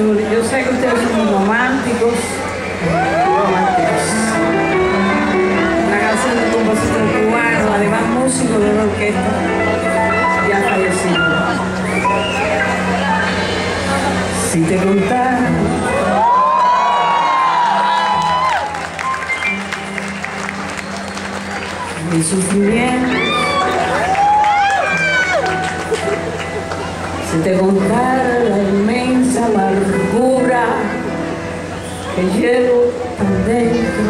Yo sé que ustedes son románticos. Románticos. Una canción de un compositor cubano, además músico de una orquesta, ya fallecido. Si te contara mi sufrimiento. Si te contara que llevo tan dentro,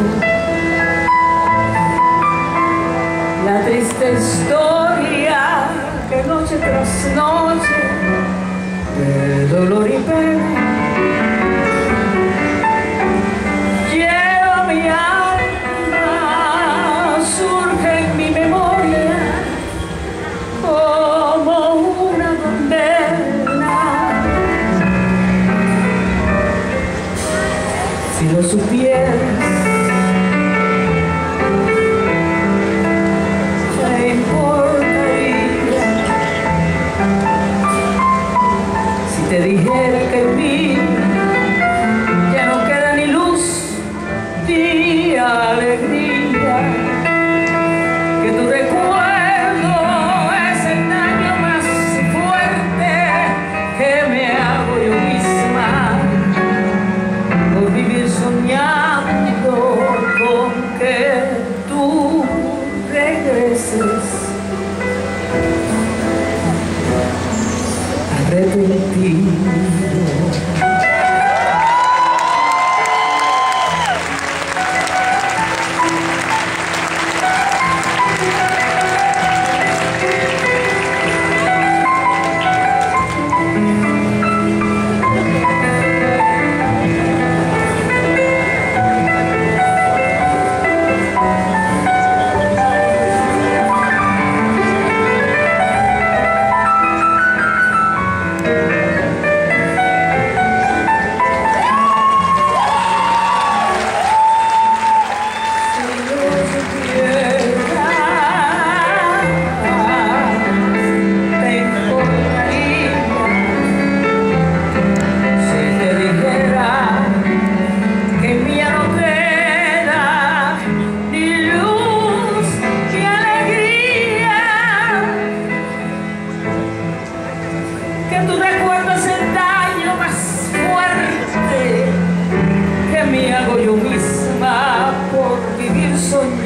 la triste historia que noche tras noche de dolor y pena alegría, que tu recuerdo es el daño más fuerte que me hago yo misma por vivir soñando con que tú regreses. Arrepentido.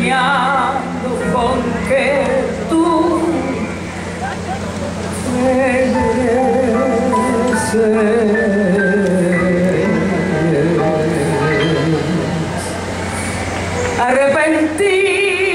soñando con que tú regreses. Arrepentido